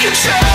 can change